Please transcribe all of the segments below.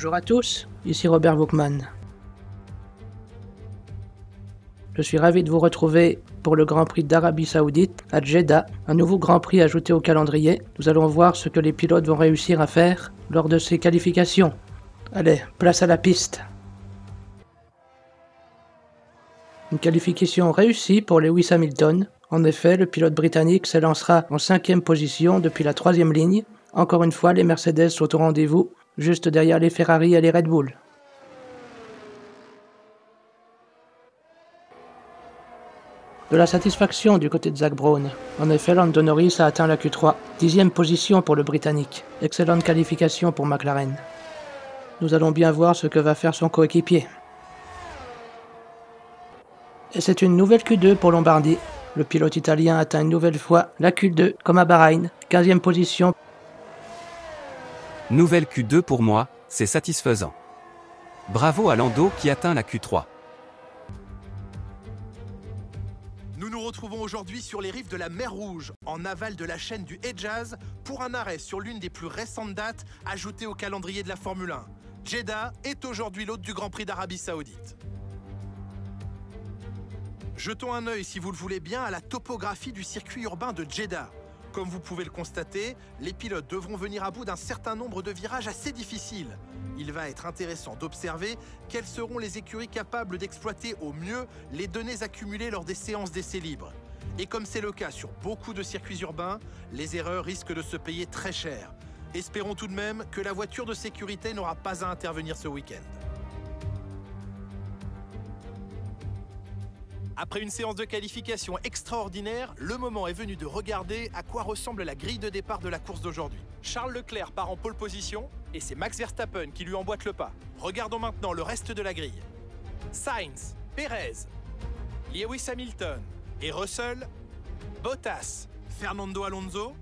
Bonjour à tous, ici Robert Wuckmann. Je suis ravi de vous retrouver pour le Grand Prix d'Arabie Saoudite à Jeddah, un nouveau Grand Prix ajouté au calendrier. Nous allons voir ce que les pilotes vont réussir à faire lors de ces qualifications. Allez, place à la piste. Une qualification réussie pour Lewis Hamilton. En effet, le pilote britannique s'élancera en cinquième position depuis la troisième ligne. Encore une fois, les Mercedes sont au rendez-vous, juste derrière les Ferrari et les Red Bull. De la satisfaction du côté de Zach Brown. En effet, Lando Norris a atteint la Q3. Dixième position pour le Britannique. Excellente qualification pour McLaren. Nous allons bien voir ce que va faire son coéquipier. Et c'est une nouvelle Q2 pour Lombardie. Le pilote italien atteint une nouvelle fois la Q2 comme à Bahreïn. 15e position. Nouvelle Q2 pour moi, c'est satisfaisant. Bravo à Lando qui atteint la Q3. Nous nous retrouvons aujourd'hui sur les rives de la mer Rouge, en aval de la chaîne du Hedjaz, pour un arrêt sur l'une des plus récentes dates ajoutées au calendrier de la Formule 1. Jeddah est aujourd'hui l'hôte du Grand Prix d'Arabie Saoudite. Jetons un œil, si vous le voulez bien, à la topographie du circuit urbain de Jeddah. Comme vous pouvez le constater, les pilotes devront venir à bout d'un certain nombre de virages assez difficiles. Il va être intéressant d'observer quelles seront les écuries capables d'exploiter au mieux les données accumulées lors des séances d'essais libres. Et comme c'est le cas sur beaucoup de circuits urbains, les erreurs risquent de se payer très cher. Espérons tout de même que la voiture de sécurité n'aura pas à intervenir ce week-end. Après une séance de qualification extraordinaire, le moment est venu de regarder à quoi ressemble la grille de départ de la course d'aujourd'hui. Charles Leclerc part en pole position et c'est Max Verstappen qui lui emboîte le pas. Regardons maintenant le reste de la grille. Sainz, Perez, Lewis Hamilton et Russell, Bottas, Fernando Alonso,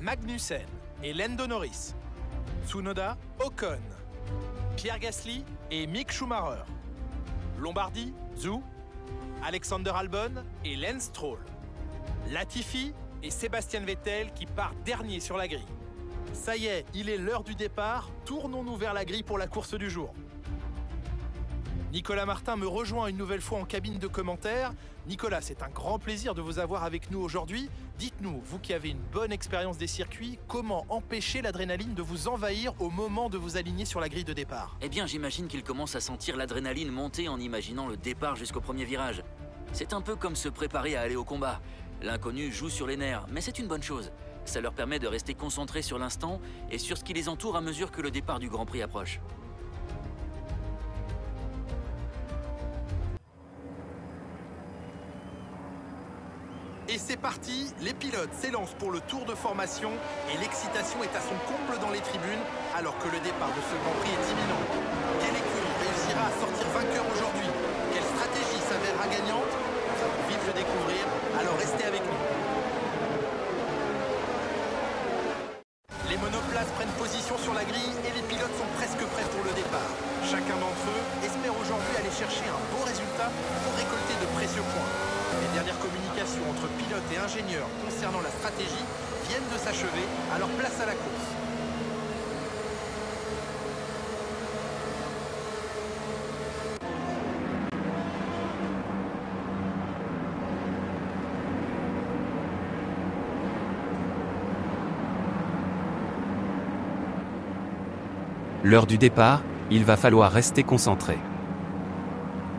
Magnussen et Lando Norris, Tsunoda, Ocon, Pierre Gasly et Mick Schumacher, Lombardie, Zhou, Alexander Albon et Lance Stroll. Latifi et Sébastien Vettel qui partent dernier sur la grille. Ça y est, il est l'heure du départ. Tournons-nous vers la grille pour la course du jour. Nicolas Martin me rejoint une nouvelle fois en cabine de commentaires. Nicolas, c'est un grand plaisir de vous avoir avec nous aujourd'hui. Dites-nous, vous qui avez une bonne expérience des circuits, comment empêcher l'adrénaline de vous envahir au moment de vous aligner sur la grille de départ? Eh bien, j'imagine qu'il commence à sentir l'adrénaline monter en imaginant le départ jusqu'au premier virage. C'est un peu comme se préparer à aller au combat. L'inconnu joue sur les nerfs, mais c'est une bonne chose. Ça leur permet de rester concentrés sur l'instant et sur ce qui les entoure à mesure que le départ du Grand Prix approche. C'est les pilotes s'élancent pour le tour de formation et l'excitation est à son comble dans les tribunes alors que le départ de ce Grand Prix est imminent. Quelle écurie réussira à sortir vainqueur aujourd'hui? Quelle stratégie s'avérera gagnante? Nous allons vite le découvrir, alors restez avec entre pilotes et ingénieurs concernant la stratégie viennent de s'achever, alors place à la course. L'heure du départ, il va falloir rester concentré.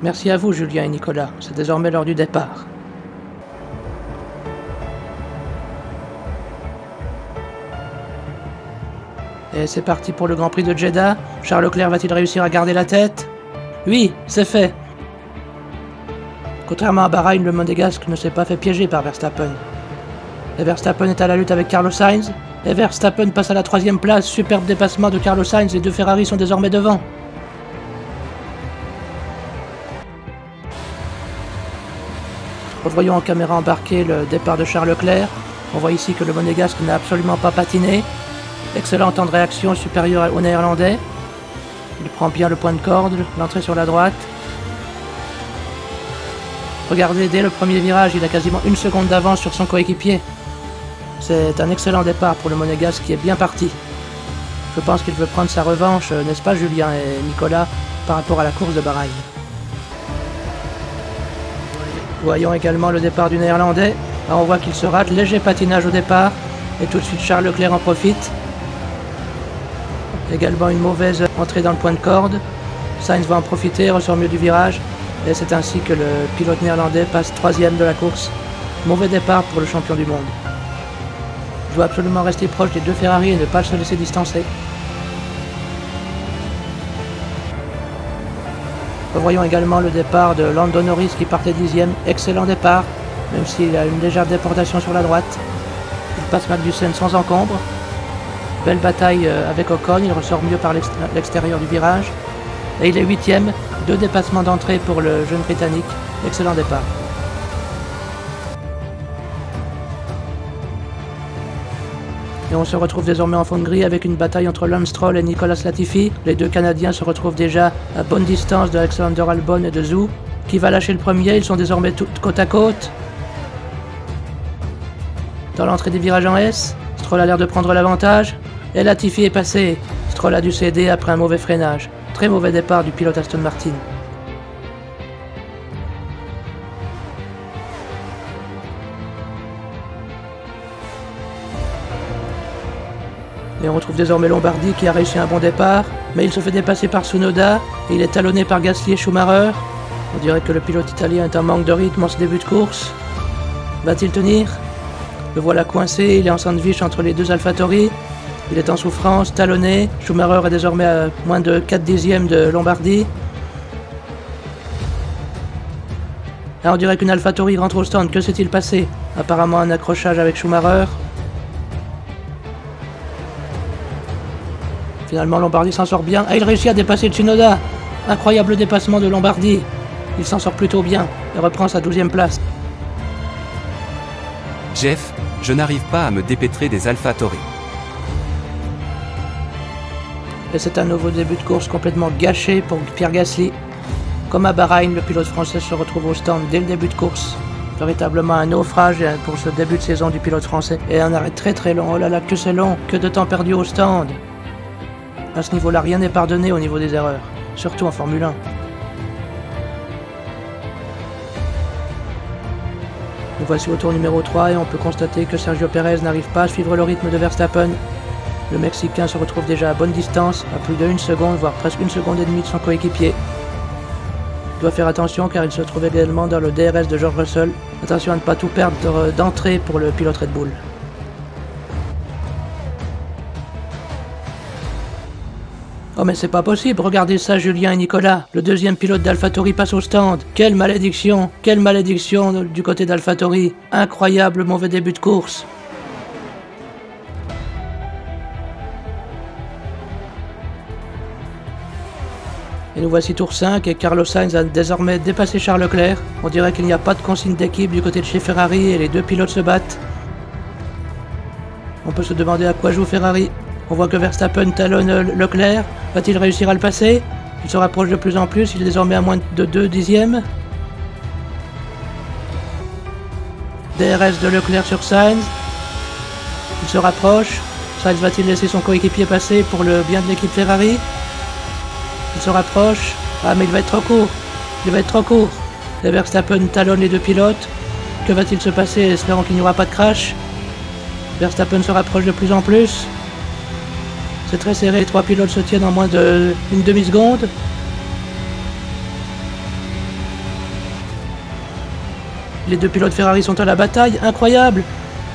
Merci à vous, Julien et Nicolas. C'est désormais l'heure du départ. Et c'est parti pour le Grand Prix de Jeddah. Charles Leclerc va-t-il réussir à garder la tête? Oui, c'est fait. Contrairement à Bahreïn, le Monégasque ne s'est pas fait piéger par Verstappen. Et Verstappen est à la lutte avec Carlos Sainz. Et Verstappen passe à la troisième place. Superbe dépassement de Carlos Sainz. Les deux Ferrari sont désormais devant. Revoyons en caméra embarquée le départ de Charles Leclerc. On voit ici que le Monégasque n'a absolument pas patiné. Excellent temps de réaction supérieur au néerlandais. Il prend bien le point de corde, l'entrée sur la droite. Regardez, dès le premier virage, il a quasiment une seconde d'avance sur son coéquipier. C'est un excellent départ pour le Monégasque qui est bien parti. Je pense qu'il veut prendre sa revanche, euh, n'est-ce pas Julien et Nicolas, par rapport à la course de Bahreïn. Voyons également le départ du néerlandais. On voit qu'il se rate, léger patinage au départ. Et tout de suite Charles Leclerc en profite. Également une mauvaise entrée dans le point de corde. Sainz va en profiter, ressort mieux du virage. Et c'est ainsi que le pilote néerlandais passe troisième de la course. Mauvais départ pour le champion du monde. Il doit absolument rester proche des deux Ferrari et ne pas se laisser distancer. Voyons également le départ de Lando Norris qui partait dixième. Excellent départ, même s'il a une légère déportation sur la droite. Il passe Magnussen sans encombre. Belle bataille euh, avec Ocon, il ressort mieux par l'extérieur du virage. Et il est huitième, deux dépassements d'entrée pour le jeune Britannique. Excellent départ. Et on se retrouve désormais en fond de grille avec une bataille entre Lance Stroll et Nicolas Latifi. Les deux Canadiens se retrouvent déjà à bonne distance de Alexander Albon et de Zhou. Qui va lâcher le premier? Ils sont désormais tout côte à côte. Dans l'entrée des virages en S, Stroll a l'air de prendre l'avantage. Et Latifi est passé. Stroll a dû céder après un mauvais freinage. Très mauvais départ du pilote Aston Martin. Et on retrouve désormais Lombardi qui a réussi un bon départ, mais il se fait dépasser par Tsunoda et il est talonné par Gasly Schumacher. On dirait que le pilote italien est en manque de rythme en ce début de course. Va-t-il tenir? Le voilà coincé, il est en sandwich entre les deux AlphaTauri. Il est en souffrance, talonné. Schumacher est désormais à moins de 4 dixièmes de Lombardie. Là, on dirait qu'une AlphaTauri rentre au stand. Que s'est-il passé? Apparemment un accrochage avec Schumacher. Finalement, Lombardie s'en sort bien. Ah, il réussit à dépasser Tsunoda. Incroyable dépassement de Lombardie. Il s'en sort plutôt bien et reprend sa douzième place. Jeff, je n'arrive pas à me dépêtrer des AlphaTauri. Et c'est un nouveau début de course complètement gâché pour Pierre Gasly. Comme à Bahreïn, le pilote français se retrouve au stand dès le début de course. Véritablement un naufrage pour ce début de saison du pilote français. Et un arrêt très très long. Oh là là, que c'est long. Que de temps perdu au stand. À ce niveau-là, rien n'est pardonné au niveau des erreurs. Surtout en Formule 1. Voici au tour numéro 3 et on peut constater que Sergio Perez n'arrive pas à suivre le rythme de Verstappen. Le Mexicain se retrouve déjà à bonne distance, à plus d'une seconde, voire presque une seconde et demie de son coéquipier. Il doit faire attention car il se trouve également dans le DRS de George Russell. Attention à ne pas tout perdre d'entrée pour le pilote Red Bull. Oh mais c'est pas possible, regardez ça Julien et Nicolas. Le deuxième pilote d'AlphaTauri passe au stand. Quelle malédiction, quelle malédiction du côté d'AlphaTauri. Incroyable mauvais début de course. Et nous voici tour 5 et Carlos Sainz a désormais dépassé Charles Leclerc. On dirait qu'il n'y a pas de consigne d'équipe du côté de chez Ferrari et les deux pilotes se battent. On peut se demander à quoi joue Ferrari. On voit que Verstappen talonne Leclerc. Va-t-il réussir à le passer? Il se rapproche de plus en plus. Il est désormais à moins de 2 dixièmes. DRS de Leclerc sur Sainz. Il se rapproche. Sainz va-t-il laisser son coéquipier passer pour le bien de l'équipe Ferrari? Il se rapproche. Ah, mais il va être trop court. Il va être trop court. Et Verstappen talonne les deux pilotes. Que va-t-il se passer? Espérons qu'il n'y aura pas de crash. Verstappen se rapproche de plus en plus. C'est très serré. Les trois pilotes se tiennent en moins d'une demi-seconde. Les deux pilotes Ferrari sont à la bataille. Incroyable.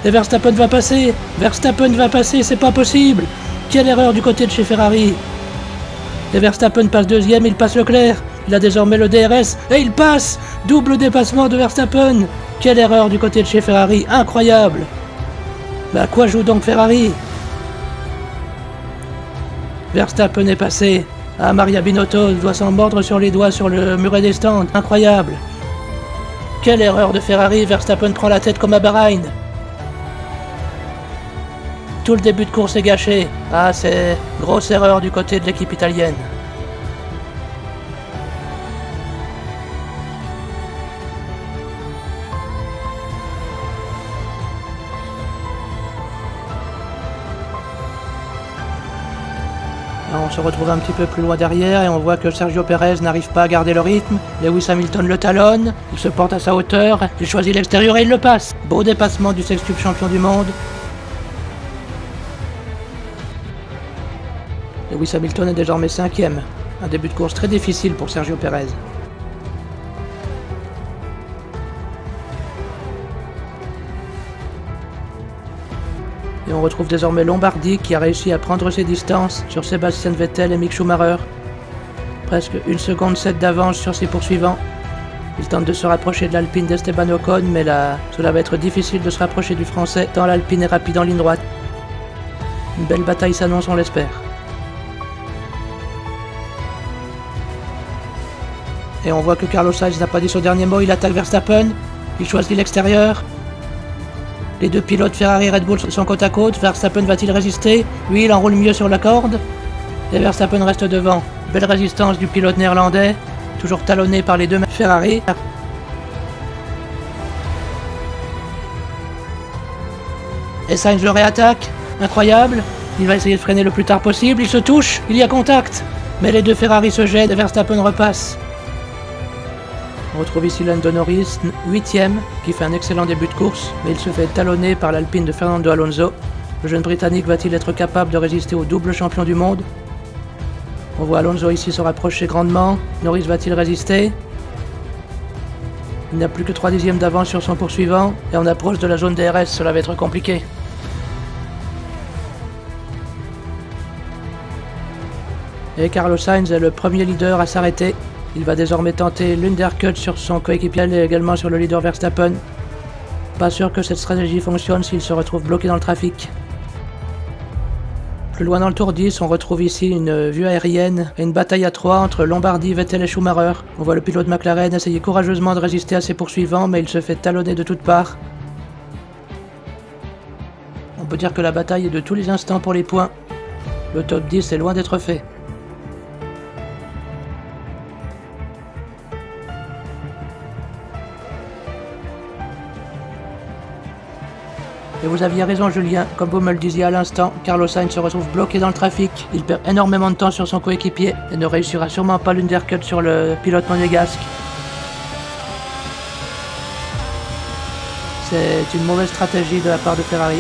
Et Verstappen va passer. Verstappen va passer. C'est pas possible. Quelle erreur du côté de chez Ferrari. Et Verstappen passe deuxième, il passe Leclerc. Il a désormais le DRS et il passe Double dépassement de Verstappen Quelle erreur du côté de chez Ferrari, incroyable Mais à quoi joue donc Ferrari? Verstappen est passé. Ah, Maria Binotto doit s'en mordre sur les doigts sur le muret des stands, incroyable Quelle erreur de Ferrari, Verstappen prend la tête comme à Bahreïn tout le début de course est gâché. Ah, c'est grosse erreur du côté de l'équipe italienne. Se retrouve un petit peu plus loin derrière et on voit que Sergio Perez n'arrive pas à garder le rythme. Lewis Hamilton le talonne, il se porte à sa hauteur, il choisit l'extérieur et il le passe. Beau dépassement du sextuple champion du monde. Lewis Hamilton est désormais cinquième. Un début de course très difficile pour Sergio Perez. On retrouve désormais Lombardi qui a réussi à prendre ses distances sur Sébastien Vettel et Mick Schumacher. Presque une seconde 7 d'avance sur ses poursuivants. Il tente de se rapprocher de l'Alpine d'Esteban Ocon, mais cela va être difficile de se rapprocher du Français, tant l'Alpine est rapide en ligne droite. Une belle bataille s'annonce, on l'espère. Et on voit que Carlos Sainz n'a pas dit son dernier mot, il attaque Verstappen, il choisit l'extérieur. Les deux pilotes Ferrari et Red Bull sont côte à côte, Verstappen va-t-il résister? Lui, il enroule mieux sur la corde. Et Verstappen reste devant. Belle résistance du pilote néerlandais, toujours talonné par les deux Ferrari. Et Sainz le réattaque, incroyable. Il va essayer de freiner le plus tard possible, il se touche, il y a contact. Mais les deux Ferrari se gênent et Verstappen repasse. Retrouve ici Lando Norris, 8ème, qui fait un excellent début de course, mais il se fait talonner par l'Alpine de Fernando Alonso. Le jeune Britannique va-t-il être capable de résister au double champion du monde? On voit Alonso ici se rapprocher grandement. Norris va-t-il résister? Il n'a plus que 3 dixièmes d'avance sur son poursuivant, et on approche de la zone DRS, cela va être compliqué. Et Carlos Sainz est le premier leader à s'arrêter. Il va désormais tenter l'undercut sur son coéquipier et également sur le leader Verstappen. Pas sûr que cette stratégie fonctionne s'il se retrouve bloqué dans le trafic. Plus loin dans le tour 10, on retrouve ici une vue aérienne et une bataille à trois entre Lombardi, Vettel et Schumacher. On voit le pilote McLaren essayer courageusement de résister à ses poursuivants, mais il se fait talonner de toutes parts. On peut dire que la bataille est de tous les instants pour les points. Le top 10 est loin d'être fait. Et vous aviez raison Julien, comme vous me le disiez à l'instant, Carlos Sainz se retrouve bloqué dans le trafic, il perd énormément de temps sur son coéquipier et ne réussira sûrement pas l'undercut sur le pilote monégasque. C'est une mauvaise stratégie de la part de Ferrari.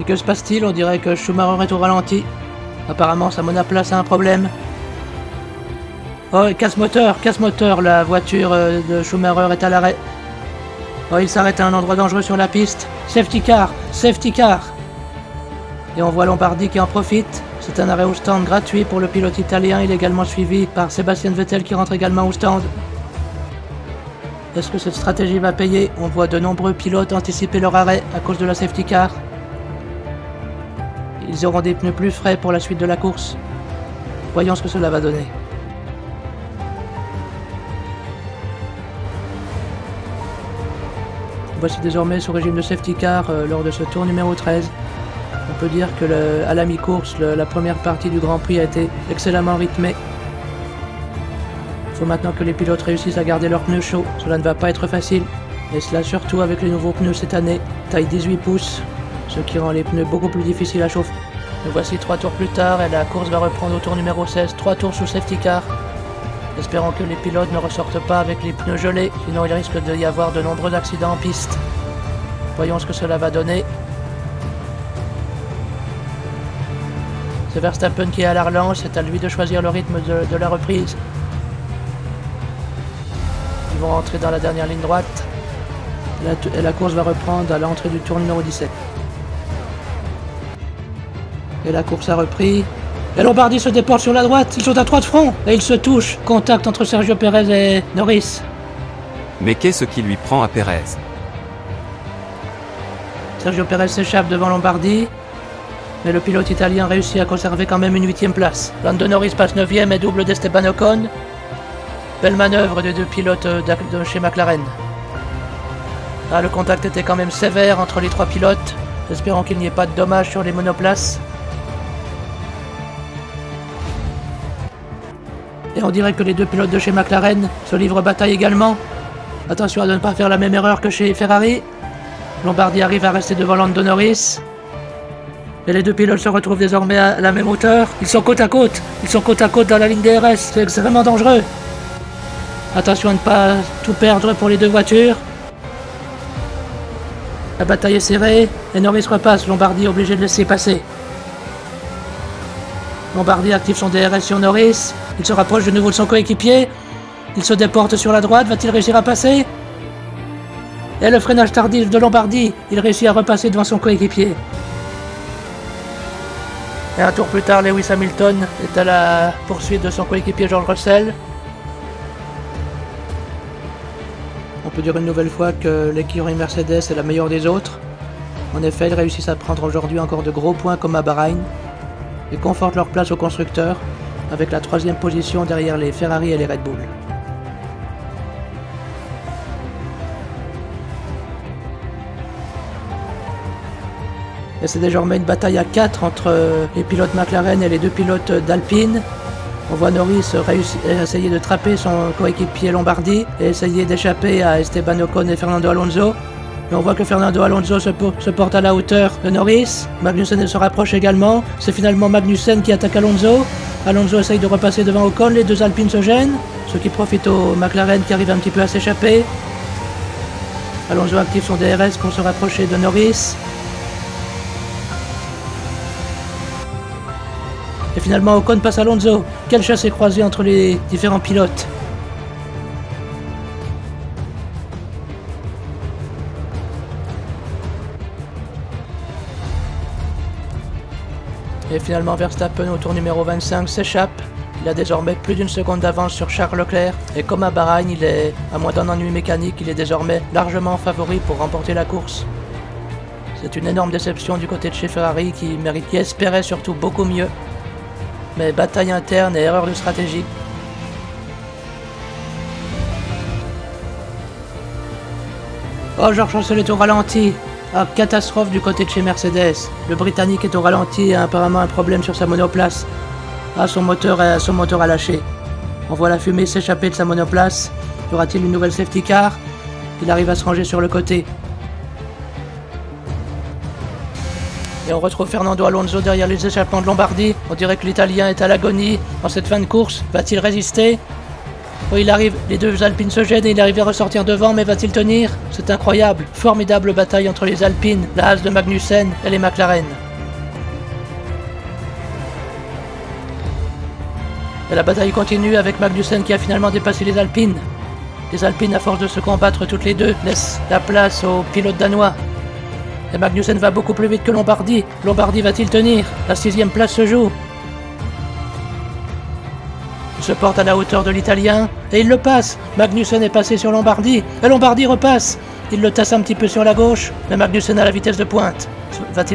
Et que se passe-t-il? On dirait que Schumacher est au ralenti. Apparemment sa monoplace a un problème. Oh, casse moteur, casse moteur, la voiture euh, de Schumacher est à l'arrêt. Oh, il s'arrête à un endroit dangereux sur la piste. Safety car, safety car. Et on voit Lombardi qui en profite. C'est un arrêt au stand gratuit pour le pilote italien. Il est également suivi par Sébastien Vettel qui rentre également au stand. Est-ce que cette stratégie va payer? On voit de nombreux pilotes anticiper leur arrêt à cause de la safety car. Ils auront des pneus plus frais pour la suite de la course. Voyons ce que cela va donner. Voici désormais ce régime de safety car euh, lors de ce tour numéro 13. On peut dire que à la mi-course, la première partie du Grand Prix a été excellemment rythmée. Il faut maintenant que les pilotes réussissent à garder leurs pneus chauds. Cela ne va pas être facile. Et cela surtout avec les nouveaux pneus cette année, taille 18 pouces, ce qui rend les pneus beaucoup plus difficiles à chauffer. Nous voici trois tours plus tard et la course va reprendre au tour numéro 16, trois tours sous safety car. Espérons que les pilotes ne ressortent pas avec les pneus gelés, sinon il risque de y avoir de nombreux accidents en piste. Voyons ce que cela va donner. C'est Verstappen qui est à la relance, c'est à lui de choisir le rythme de, la reprise. Ils vont rentrer dans la dernière ligne droite. Et la course va reprendre à l'entrée du tour numéro 17. Et la course a repris. Et Lombardi se déporte sur la droite, ils sont à trois de front, et ils se touchent. Contact entre Sergio Perez et Norris. Mais qu'est-ce qui lui prend à Pérez? Sergio Perez s'échappe devant Lombardi, mais le pilote italien réussit à conserver quand même une huitième place. Lando Norris passe 9 et double d'Esteban Ocon. Belle manœuvre des deux pilotes de chez McLaren. Ah, le contact était quand même sévère entre les trois pilotes. Espérons qu'il n'y ait pas de dommages sur les monoplaces. Et on dirait que les deux pilotes de chez McLaren se livrent bataille également. Attention à ne pas faire la même erreur que chez Ferrari. Lombardie arrive à rester devant Lando Norris. Et les deux pilotes se retrouvent désormais à la même hauteur. Ils sont côte à côte. Ils sont côte à côte dans la ligne DRS. C'est extrêmement dangereux. Attention à ne pas tout perdre pour les deux voitures. La bataille est serrée et Norris repasse. Lombardie est obligé de laisser passer. Lombardie active son DRS sur Norris. Il se rapproche de nouveau de son coéquipier. Il se déporte sur la droite. Va-t-il réussir à passer? Et le freinage tardif de Lombardie. Il réussit à repasser devant son coéquipier. Et un tour plus tard, Lewis Hamilton est à la poursuite de son coéquipier George Russell. On peut dire une nouvelle fois que l'écurie Mercedes est la meilleure des autres. En effet, ils réussissent à prendre aujourd'hui encore de gros points comme à Bahreïn et confortent leur place au constructeur avec la troisième position derrière les Ferrari et les Red Bull. Et c'est désormais une bataille à 4 entre euh, les pilotes McLaren et les deux pilotes d'Alpine. On voit Norris essayer de trapper son coéquipier Lombardi et essayer d'échapper à Esteban Ocon et Fernando Alonso. Et on voit que Fernando Alonso se, porte à la hauteur de Norris. Magnussen se rapproche également. C'est finalement Magnussen qui attaque Alonso. Alonso essaye de repasser devant Ocon. Les deux Alpines se gênent. Ce qui profite au McLaren qui arrive un petit peu à s'échapper. Alonso active son DRS pour se rapprocher de Norris. Et finalement, Ocon passe Alonso. Quel chasse est croisé entre les différents pilotes? Et finalement, Verstappen au tour numéro 25 s'échappe. Il a désormais plus d'une seconde d'avance sur Charles Leclerc. Et comme à Bahreïn, il est, à moins d'un ennui mécanique, il est désormais largement favori pour remporter la course. C'est une énorme déception du côté de chez Ferrari qui, mérite, qui espérait surtout beaucoup mieux mais bataille interne et erreur de stratégie. Oh, George Russell est au ralenti. Ah, catastrophe du côté de chez Mercedes. Le Britannique est au ralenti et a apparemment un problème sur sa monoplace. Ah, son moteur, a, son moteur a lâché. On voit la fumée s'échapper de sa monoplace. Y aura-t-il une nouvelle safety car? Il arrive à se ranger sur le côté. Et on retrouve Fernando Alonso derrière les échappements de Lombardie. On dirait que l'Italien est à l'agonie en cette fin de course. Va-t-il résister? Oh, il arrive, les deux Alpines se gênent et il arrive à ressortir devant, mais va-t-il tenir? C'est incroyable. Formidable bataille entre les Alpines, la Haas de Magnussen et les McLaren. Et la bataille continue avec Magnussen qui a finalement dépassé les Alpines. Les Alpines, à force de se combattre toutes les deux, laissent la place aux pilotes danois. Et Magnussen va beaucoup plus vite que Lombardie. Lombardie va-t-il tenir? La sixième place se joue. Se porte à la hauteur de l'Italien et il le passe. Magnussen est passé sur Lombardie et Lombardie repasse. Il le tasse un petit peu sur la gauche, mais Magnussen a la vitesse de pointe.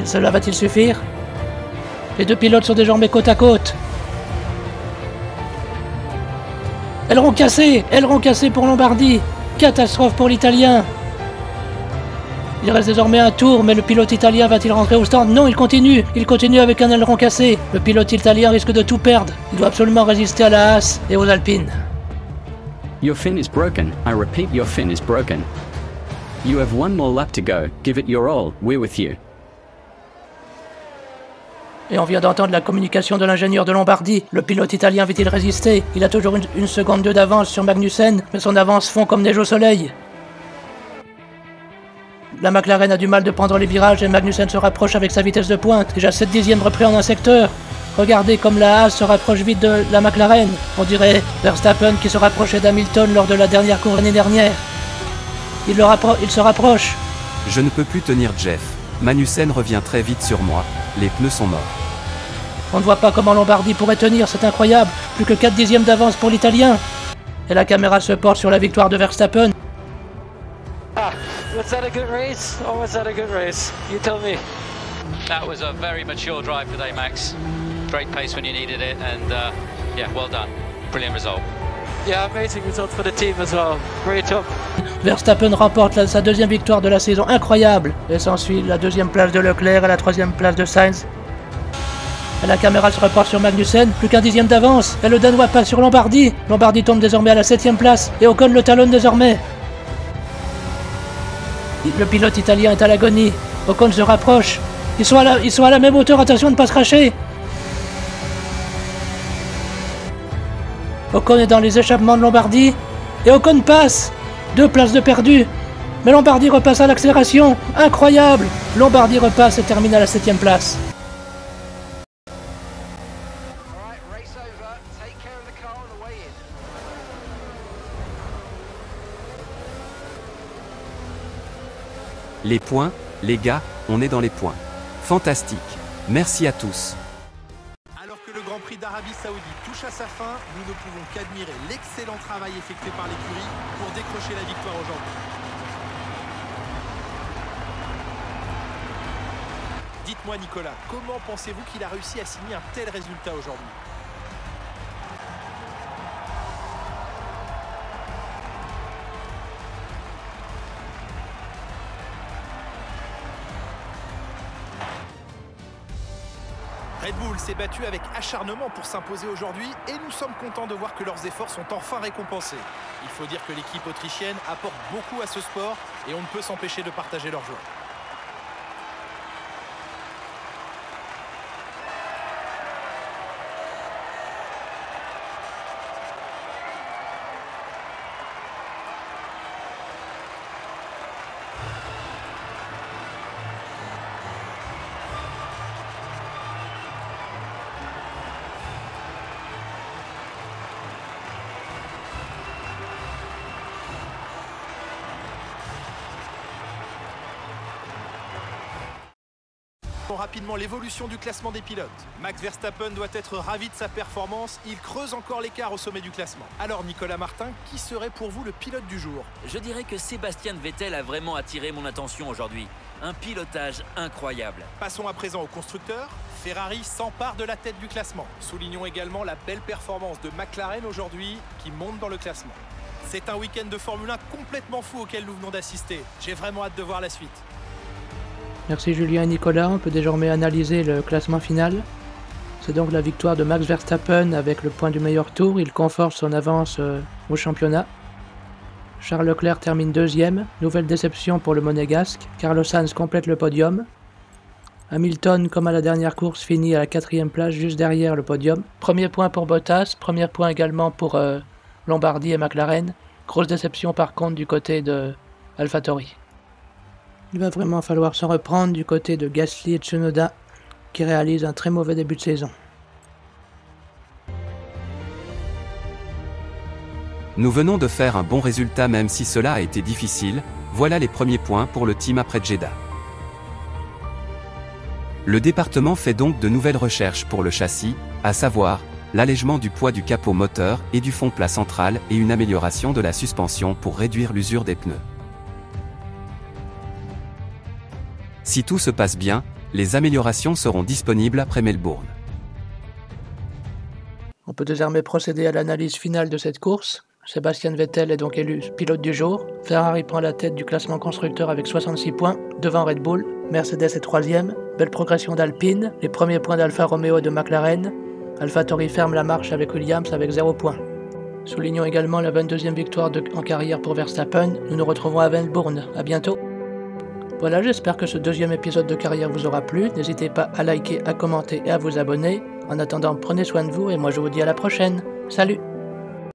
Cela va-t-il suffire? Les deux pilotes sont désormais côte à côte. Aileron cassé Aileron cassé pour Lombardie Catastrophe pour l'Italien il reste désormais un tour, mais le pilote italien va-t-il rentrer au stand? Non, il continue. Il continue avec un aileron cassé. Le pilote italien risque de tout perdre. Il doit absolument résister à la Haas et aux Alpines. Your fin is broken. I repeat, your fin is broken. You have one more lap to go. Give it your all. We're with you. Et on vient d'entendre la communication de l'ingénieur de Lombardie. Le pilote italien va-t-il résister? Il a toujours une, une seconde d'avance sur Magnussen, mais son avance fond comme neige au soleil. La McLaren a du mal de prendre les virages et Magnussen se rapproche avec sa vitesse de pointe. Déjà 7 dixièmes repris en un secteur. Regardez comme la Haas se rapproche vite de la McLaren. On dirait Verstappen qui se rapprochait d'Hamilton lors de la dernière course l'année dernière. Il, le il se rapproche. Je ne peux plus tenir Jeff. Magnussen revient très vite sur moi. Les pneus sont morts. On ne voit pas comment Lombardie pourrait tenir, c'est incroyable. Plus que 4 dixièmes d'avance pour l'Italien. Et la caméra se porte sur la victoire de Verstappen. Was that a good race? Or was that a good race? You tell me. That was a very mature drive today, Max. Great pace when you needed it, and uh, yeah, well done. Brilliant result. Yeah, amazing result for the team as well. Great job. Verstappen remporte la, sa deuxième victoire de la saison, incroyable. Et s'ensuit la deuxième place de Leclerc et la troisième place de Sainz. Et la caméra se reporte sur Magnussen, plus qu'un dixième d'avance. Et le Danois passe sur Lombardie. Lombardie tombe désormais à la septième place. Et Ocon le talonne désormais. Le pilote italien est à l'agonie. Ocon se rapproche. Ils sont à la, même hauteur, attention de ne pas se cracher. Ocon est dans les échappements de Lombardie. Et Ocon passe. Deux places de perdu. Mais Lombardie repasse à l'accélération. Incroyable. Lombardie repasse et termine à la septième place. Les points, les gars, on est dans les points. Fantastique. Merci à tous. Alors que le Grand Prix d'Arabie Saoudite touche à sa fin, nous ne pouvons qu'admirer l'excellent travail effectué par l'écurie pour décrocher la victoire aujourd'hui. Dites-moi Nicolas, comment pensez-vous qu'il a réussi à signer un tel résultat aujourd'hui? Red Bull s'est battu avec acharnement pour s'imposer aujourd'hui et nous sommes contents de voir que leurs efforts sont enfin récompensés. Il faut dire que l'équipe autrichienne apporte beaucoup à ce sport et on ne peut s'empêcher de partager leur joie. Rapidement l'évolution du classement des pilotes. Max Verstappen doit être ravi de sa performance, il creuse encore l'écart au sommet du classement. Alors Nicolas Martin, qui serait pour vous le pilote du jour? Je dirais que Sébastien Vettel a vraiment attiré mon attention aujourd'hui. Un pilotage incroyable. Passons à présent au constructeur. Ferrari s'empare de la tête du classement. Soulignons également la belle performance de McLaren aujourd'hui qui monte dans le classement. C'est un week-end de Formule 1 complètement fou auquel nous venons d'assister. J'ai vraiment hâte de voir la suite. Merci Julien et Nicolas, on peut désormais analyser le classement final. C'est donc la victoire de Max Verstappen avec le point du meilleur tour, il conforte son avance euh, au championnat. Charles Leclerc termine deuxième, nouvelle déception pour le monégasque, Carlos Sainz complète le podium. Hamilton, comme à la dernière course, finit à la quatrième place juste derrière le podium. Premier point pour Bottas, premier point également pour euh, Lombardie et McLaren. Grosse déception par contre du côté de AlphaTauri. Il va vraiment falloir s'en reprendre du côté de Gasly et Tsunoda qui réalisent un très mauvais début de saison. Nous venons de faire un bon résultat même si cela a été difficile, voilà les premiers points pour le team après Jeddah. Le département fait donc de nouvelles recherches pour le châssis, à savoir, l'allègement du poids du capot moteur et du fond plat central et une amélioration de la suspension pour réduire l'usure des pneus. Si tout se passe bien, les améliorations seront disponibles après Melbourne. On peut désormais procéder à l'analyse finale de cette course. Sébastien Vettel est donc élu pilote du jour. Ferrari prend la tête du classement constructeur avec 66 points, devant Red Bull. Mercedes est troisième. Belle progression d'Alpine. Les premiers points d'Alfa Romeo et de McLaren. AlphaTauri ferme la marche avec Williams avec 0 points. Soulignons également la 22e victoire en carrière pour Verstappen. Nous nous retrouvons à Melbourne. À bientôt. Voilà, j'espère que ce deuxième épisode de carrière vous aura plu. N'hésitez pas à liker, à commenter et à vous abonner. En attendant, prenez soin de vous et moi je vous dis à la prochaine. Salut